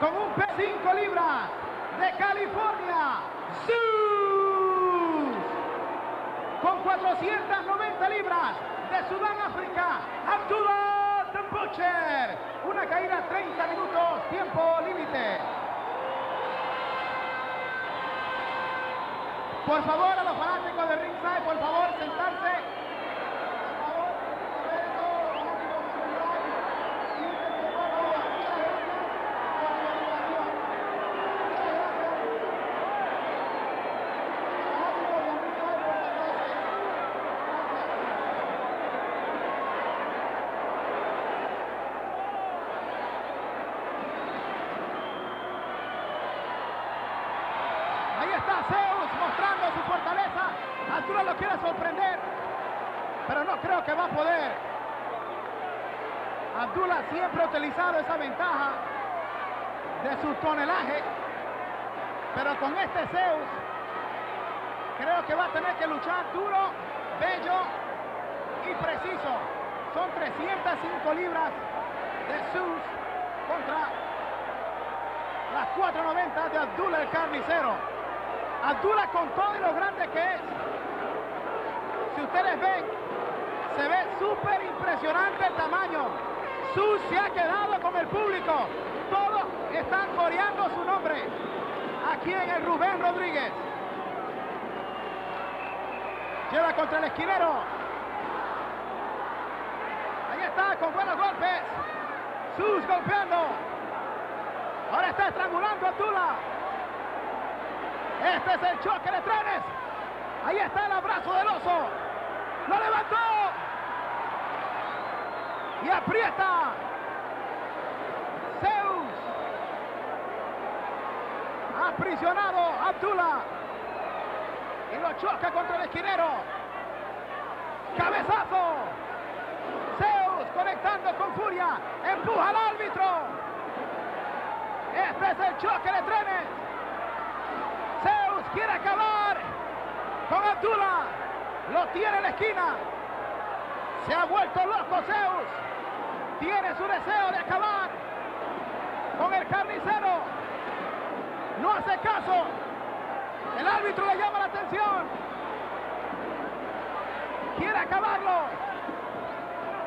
con un P5 libras de California. Zeus. Con 490 libras de Sudán, África. Abdullah the Butcher. Una caída 30 minutos, tiempo límite. Por favor, a los fanáticos de Ringside, por favor, sentarse. Ahí está Zeus mostrando su fortaleza. Arturo lo quiere sorprender, pero no creo que va a poder. Abdullah siempre ha utilizado esa ventaja de su tonelaje, pero con este Zeus creo que va a tener que luchar duro, bello y preciso. Son 305 libras de Zeus contra las 490 de Abdullah el carnicero. Abdullah con todo y lo grande que es. Si ustedes ven, se ve súper impresionante el tamaño. Sus se ha quedado con el público. Todos están coreando su nombre. Aquí en el Rubén Rodríguez. Lleva contra el esquinero. Ahí está con buenos golpes. Sus golpeando. Ahora está estrangulando a Abdullah. Este es el choque de trenes. Ahí está el abrazo del oso. Lo levantó. Y aprieta. Zeus. Aprisionado Abdullah. Y lo choca contra el esquinero. Cabezazo. Zeus conectando con furia. Empuja al árbitro. Este es el choque de trenes. Quiere acabar con Abdullah. Lo tiene en la esquina. Se ha vuelto loco Zeus. Tiene su deseo de acabar con el carnicero. No hace caso. El árbitro le llama la atención. Quiere acabarlo.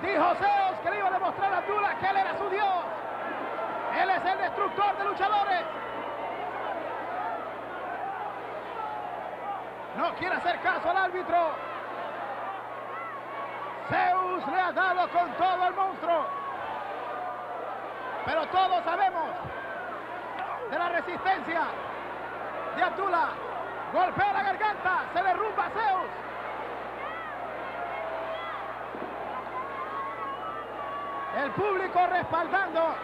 Dijo Zeus que le iba a demostrar a Abdullah que él era su Dios. Él es el destructor de luchadores. No quiere hacer caso al árbitro. Zeus le ha dado con todo el monstruo. Pero todos sabemos de la resistencia de Abdullah. Golpea la garganta, se derrumba a Zeus. El público respaldando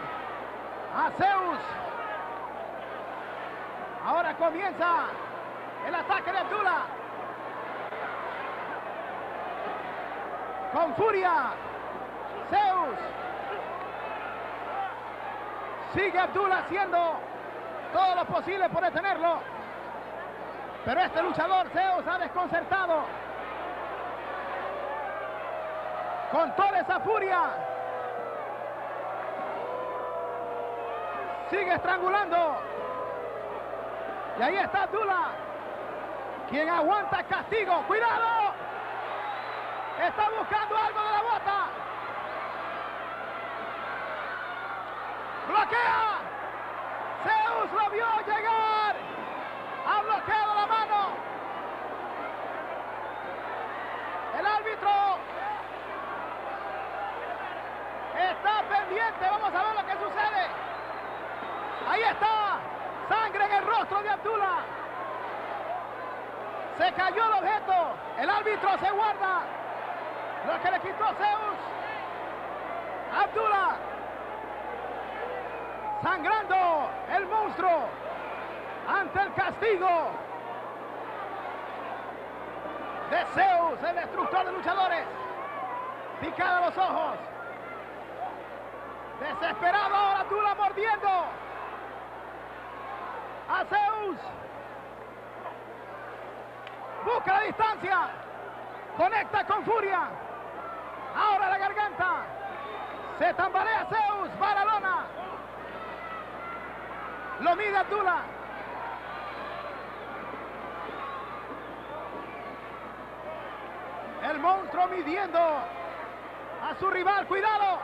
a Zeus. Ahora comienza el ataque de Abdullah. Con furia. Zeus. Sigue Abdullah haciendo todo lo posible por detenerlo. Pero este luchador Zeus ha desconcertado. Con toda esa furia. Sigue estrangulando. Y ahí está Abdullah. Quien aguanta castigo. ¡Cuidado! Está buscando algo de la bota. ¡Bloquea! Zeus lo vio llegar. Ha bloqueado la mano. El árbitro está pendiente. Vamos a ver lo que sucede. Ahí está. Sangre en el rostro de Abdullah. Se cayó el objeto. El árbitro se guarda. Lo que le quitó Zeus. Abdullah. Sangrando el monstruo ante el castigo de Zeus, el destructor de luchadores. Picada los ojos. Desesperado ahora Abdullah mordiendo a Zeus. Busca la distancia. Conecta con furia. Ahora la garganta. Se tambalea Zeus, va a la lona. Lo mide Abdullah. El monstruo midiendo a su rival. Cuidado.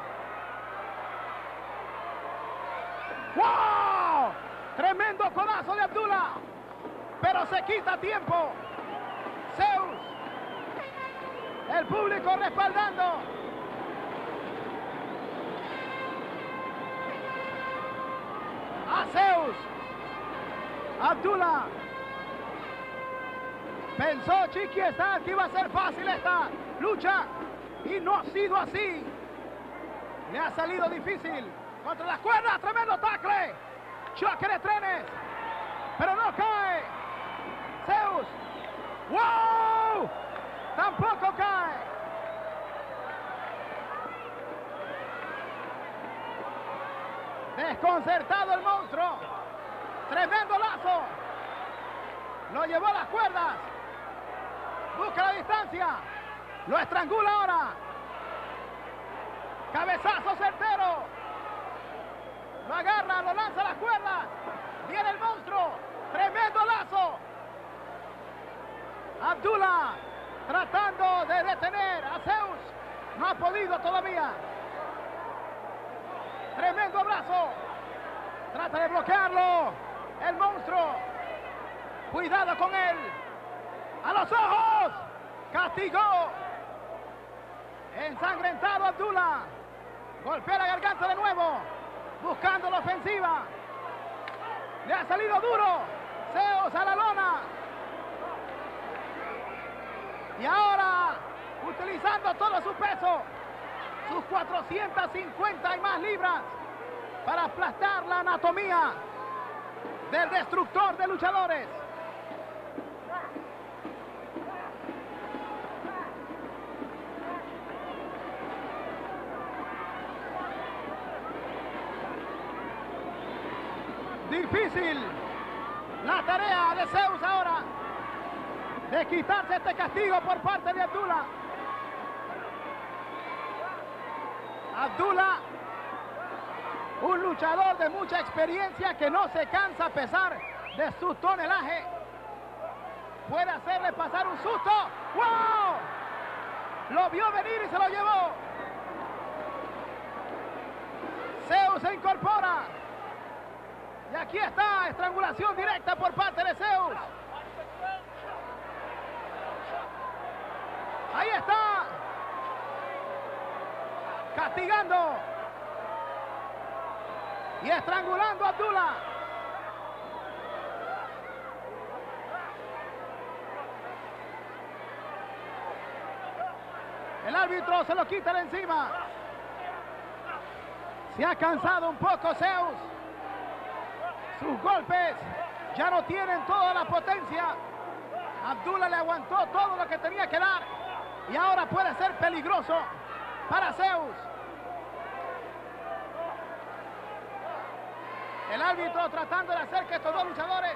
¡Wow! Tremendo codazo de Abdullah. Pero se quita tiempo. Zeus. El público respaldando. A Zeus. Abdullah. Pensó Chiqui está que iba a ser fácil esta lucha y no ha sido así. Le ha salido difícil. Contra las cuerdas, tremendo tackle. Choque de trenes. Pero no cae. Zeus. ¡Wow! Tampoco cae. Desconcertado el monstruo. Tremendo lazo. Lo llevó a las cuerdas. Busca la distancia. Lo estrangula ahora. Cabezazo certero. Lo agarra, lo lanza a las cuerdas. Viene el monstruo. Tremendo lazo. Abdullah tratando de detener a Zeus. No ha podido todavía. Tremendo abrazo. Trata de bloquearlo. El monstruo. Cuidado con él. A los ojos. Castigó. Ensangrentado Abdullah. Golpea la garganta de nuevo. Buscando la ofensiva. Le ha salido duro. Zeus a la lona. Y ahora, utilizando todo su peso, sus 450 y más libras, para aplastar la anatomía del destructor de luchadores. Difícil la tarea de Zeus ahora de quitarse este castigo por parte de Abdullah. Abdullah, un luchador de mucha experiencia que no se cansa a pesar de su tonelaje. Puede hacerle pasar un susto. ¡Wow! Lo vio venir y se lo llevó. Zeus se incorpora. Y aquí está, estrangulación directa por parte de Zeus. Ahí está. Castigando. Y estrangulando a Abdullah. El árbitro se lo quita de encima. Se ha cansado un poco Zeus. Sus golpes ya no tienen toda la potencia. Abdullah le aguantó todo lo que tenía que dar. Y ahora puede ser peligroso para Zeus. El árbitro tratando de hacer que estos dos luchadores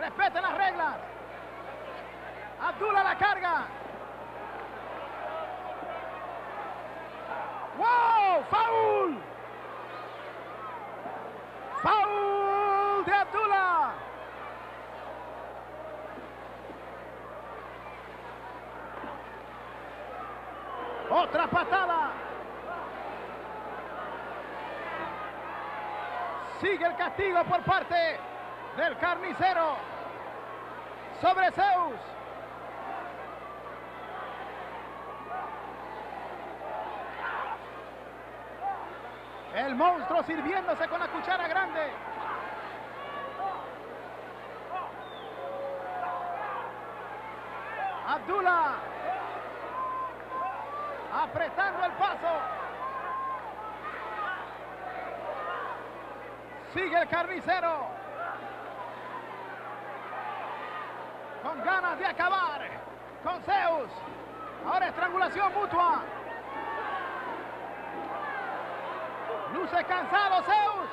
respeten las reglas. Abdullah la carga. ¡Wow! ¡Foul! ¡Foul de Abdullah! Otra patada. Sigue el castigo por parte del carnicero sobre Zeus. El monstruo sirviéndose con la cuchara grande. Abdullah apretando el paso. Sigue el carnicero. Con ganas de acabar con Zeus. Ahora estrangulación mutua. Luce cansado Zeus.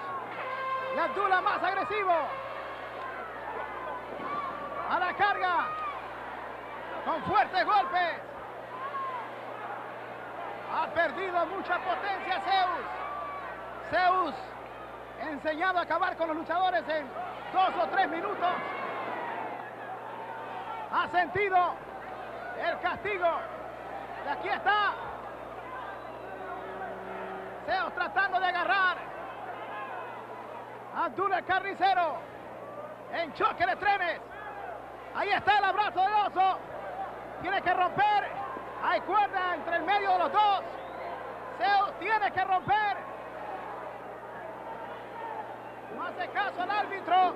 Y Abdullah más agresivo. A la carga. Con fuertes golpes. Ha perdido mucha potencia Zeus. Zeus enseñado a acabar con los luchadores en dos o tres minutos. Ha sentido el castigo. Y aquí está. Zeus tratando de agarrar. Abdul el carnicero. En choque de trenes. Ahí está el abrazo de oso. Tiene que romper. Hay cuerda entre el medio de los dos. Zeus tiene que romper. Hace caso al árbitro.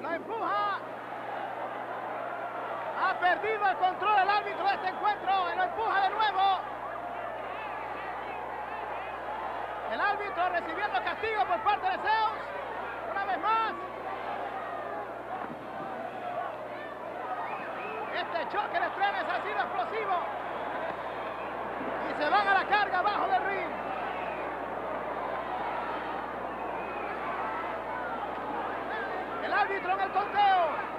Lo empuja. Ha perdido el control el árbitro de este encuentro. Lo empuja de nuevo. El árbitro recibiendo castigo por parte de Zeus. Una vez más. Este choque de trenes ha sido explosivo. Y se van a la carga abajo del ring. El árbitro en el conteo.